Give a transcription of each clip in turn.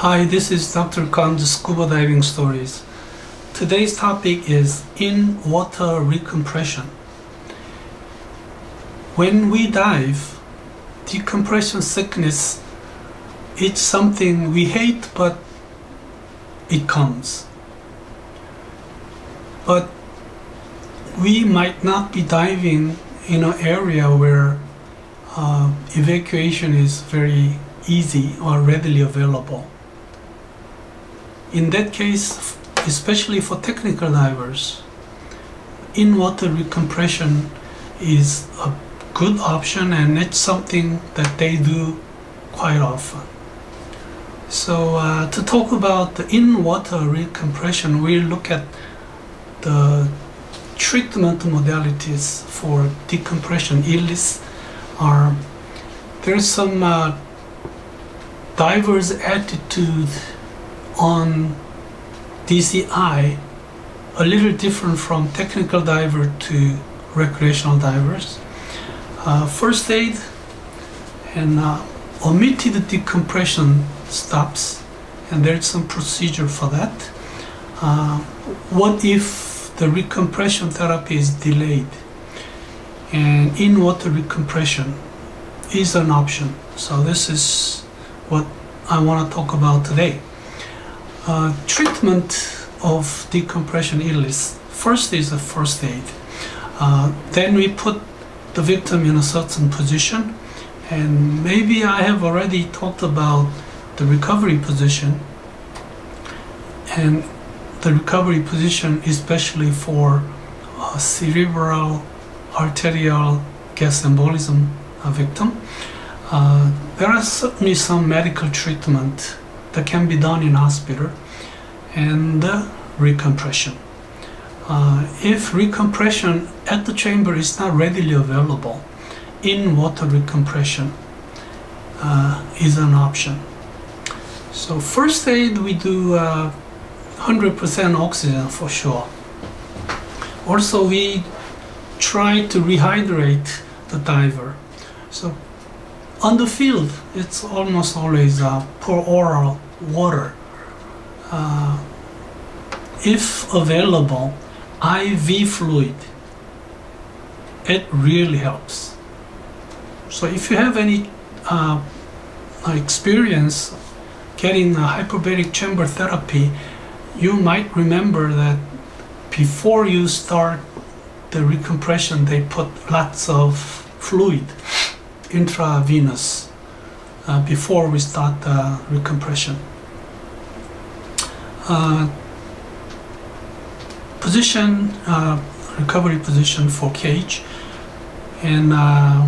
Hi, this is Dr. Kang's Scuba Diving Stories. Today's topic is in water recompression. When we dive, decompression sickness it's something we hate but it comes. But we might not be diving in an area where uh, evacuation is very easy or readily available. In that case, especially for technical divers, in-water recompression is a good option and it's something that they do quite often. So uh, to talk about the in-water recompression, we look at the treatment modalities for decompression illness are there's some uh, diver's attitude on DCI a little different from technical diver to recreational divers. Uh, first aid and uh, omitted decompression stops and there's some procedure for that. Uh, what if the recompression therapy is delayed and in-water recompression is an option. So this is what I want to talk about today. Uh, treatment of decompression illness First is the first aid. Uh, then we put the victim in a certain position and maybe I have already talked about the recovery position and the recovery position especially for a cerebral arterial gas embolism a victim. Uh, there are certainly some medical treatment that can be done in hospital and uh, recompression. Uh, if recompression at the chamber is not readily available, in water recompression uh, is an option. So first aid we do 100% uh, oxygen for sure. Also we try to rehydrate the diver. So on the field it's almost always uh, pour oral water. Uh, if available, IV fluid. It really helps. So if you have any uh, experience getting a hyperbaric chamber therapy, you might remember that before you start the recompression, they put lots of fluid intravenous uh, before we start the recompression. Uh, position, uh, recovery position for cage, and uh,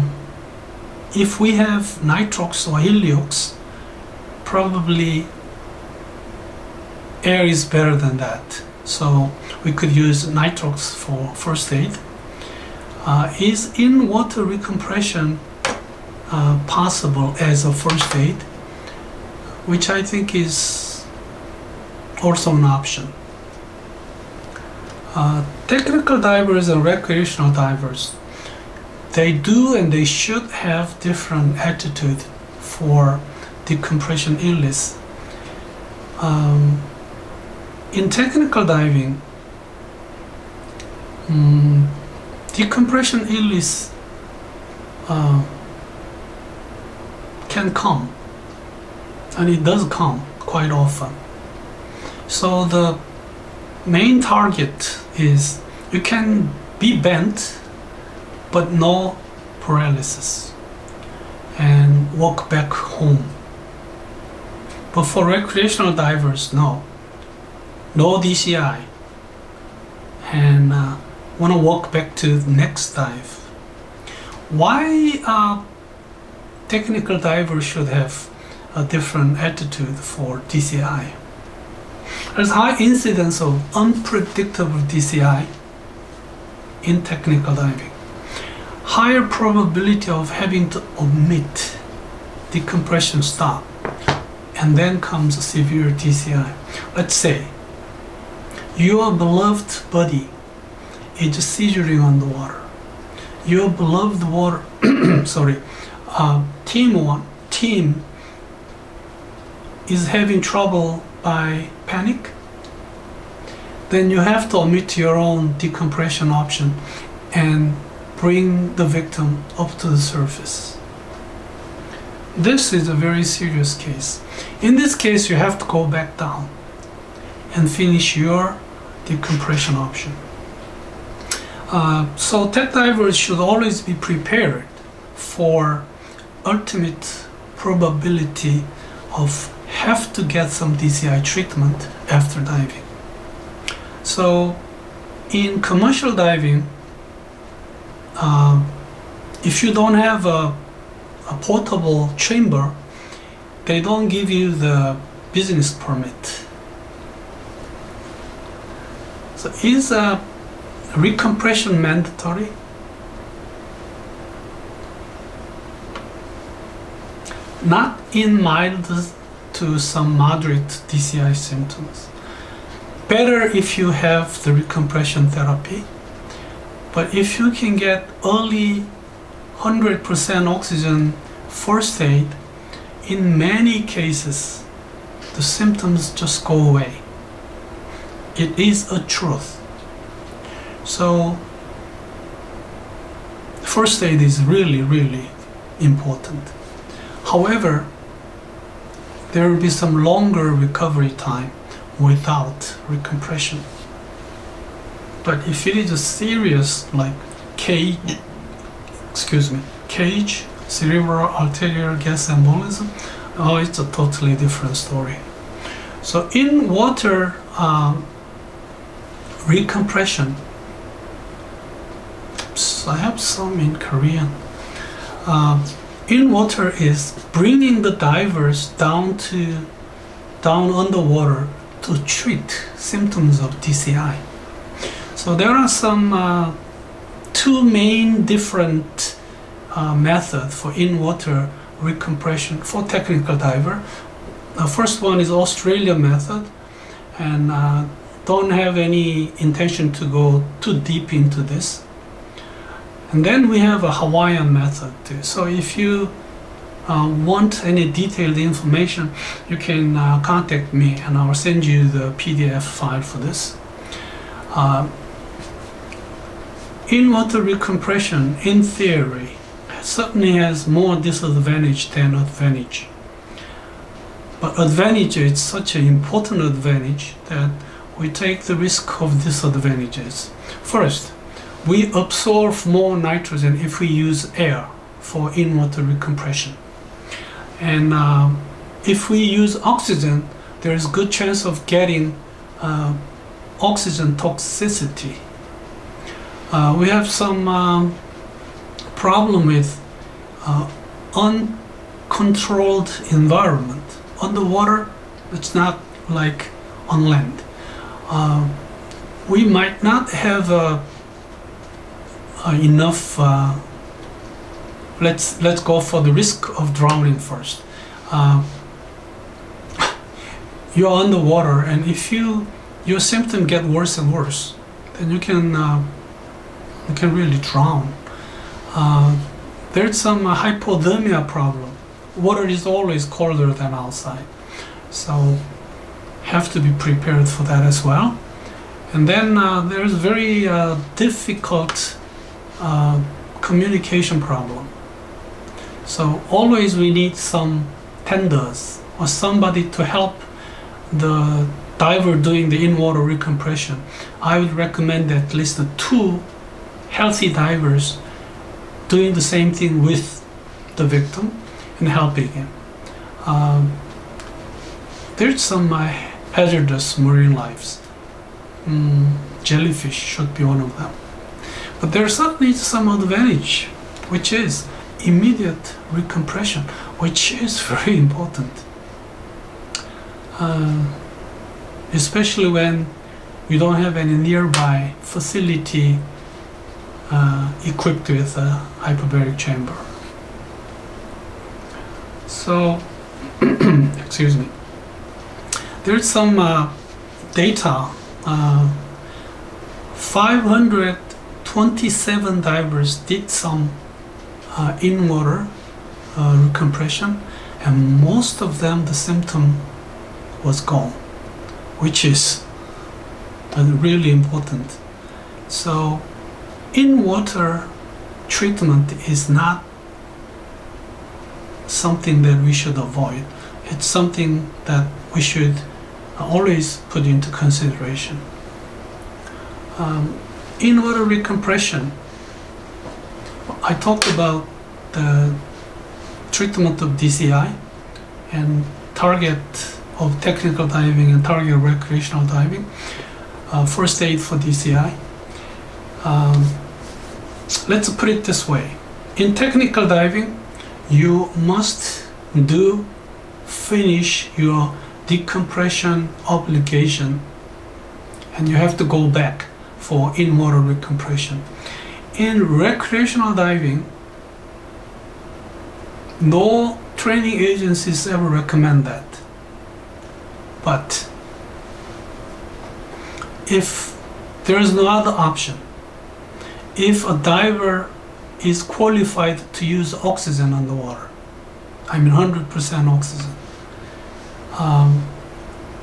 if we have nitrox or heliox, probably air is better than that. So we could use nitrox for first aid. Uh, is in water recompression uh, possible as a first aid, which I think is also an option. Uh, technical divers and recreational divers, they do and they should have different attitude for decompression illness. Um, in technical diving, um, decompression illness uh, can come, and it does come quite often. So the main target is you can be bent, but no paralysis, and walk back home but for recreational divers, no. No DCI. And uh, want to walk back to next dive. Why uh, technical divers should have a different attitude for DCI? There's high incidence of unpredictable DCI in technical diving. Higher probability of having to omit decompression stop and then comes a severe DCI. Let's say your beloved buddy is seizuring on the water. Your beloved water, sorry, uh, team one team is having trouble by panic, then you have to omit your own decompression option and bring the victim up to the surface. This is a very serious case. In this case, you have to go back down and finish your decompression option. Uh, so tech divers should always be prepared for ultimate probability of have to get some DCI treatment after diving. So in commercial diving, uh, if you don't have a, a portable chamber, they don't give you the business permit. So is a recompression mandatory? Not in mild to some moderate DCI symptoms. Better if you have the recompression therapy, but if you can get early 100% oxygen first aid, in many cases, the symptoms just go away. It is a truth. So, first aid is really, really important. However, there will be some longer recovery time without recompression. But if it is a serious, like cage, excuse me, cage, cerebral arterial gas embolism, oh, it's a totally different story. So in water um, recompression, I have some in Korean. Uh, in water is bringing the divers down to down underwater to treat symptoms of DCI. So there are some uh, two main different uh, methods for in-water recompression for technical diver. The first one is Australia method, and uh, don't have any intention to go too deep into this. And then we have a Hawaiian method too. So if you uh, want any detailed information, you can uh, contact me and I will send you the PDF file for this. Uh, in water recompression, in theory, certainly has more disadvantage than advantage. But advantage is such an important advantage that we take the risk of disadvantages. First, we absorb more nitrogen if we use air for in-water recompression. And uh, if we use oxygen, there is good chance of getting uh, oxygen toxicity. Uh, we have some um, problem with uh, uncontrolled environment. Underwater, it's not like on land. Uh, we might not have uh, enough let's let's go for the risk of drowning first. Uh, you're underwater, and if you your symptoms get worse and worse, then you can uh, you can really drown. Uh, there's some uh, hypothermia problem. Water is always colder than outside, so have to be prepared for that as well. And then uh, there's very uh, difficult communication problem so always we need some tenders or somebody to help the diver doing the in-water recompression. I would recommend at least two healthy divers doing the same thing with the victim and helping him. Um, there's some uh, hazardous marine lives. Mm, jellyfish should be one of them. But there certainly is some advantage, which is immediate recompression, which is very important. Uh, especially when you don't have any nearby facility uh, equipped with a hyperbaric chamber. So, excuse me. There's some uh, data. Uh, 500 27 divers did some uh, in water uh, and most of them the symptom was gone, which is uh, really important. So, in water treatment is not something that we should avoid. It's something that we should always put into consideration. Um, in water recompression, I talked about the treatment of DCI and target of technical diving and target recreational diving, uh, first aid for DCI. Um, let's put it this way. In technical diving, you must do finish your decompression obligation and you have to go back for in-water recompression. In recreational diving, no training agencies ever recommend that. But if there is no other option, if a diver is qualified to use oxygen underwater, I mean 100% oxygen, um,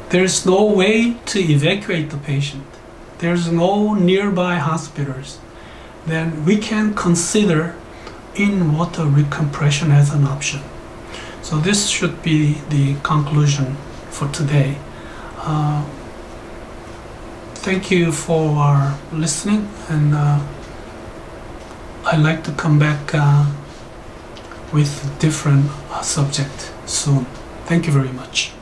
there's no way to evacuate the patient. There's no nearby hospitals. Then we can consider in water recompression as an option. So this should be the conclusion for today. Uh, thank you for listening and uh, I'd like to come back uh, with different uh, subject soon. Thank you very much.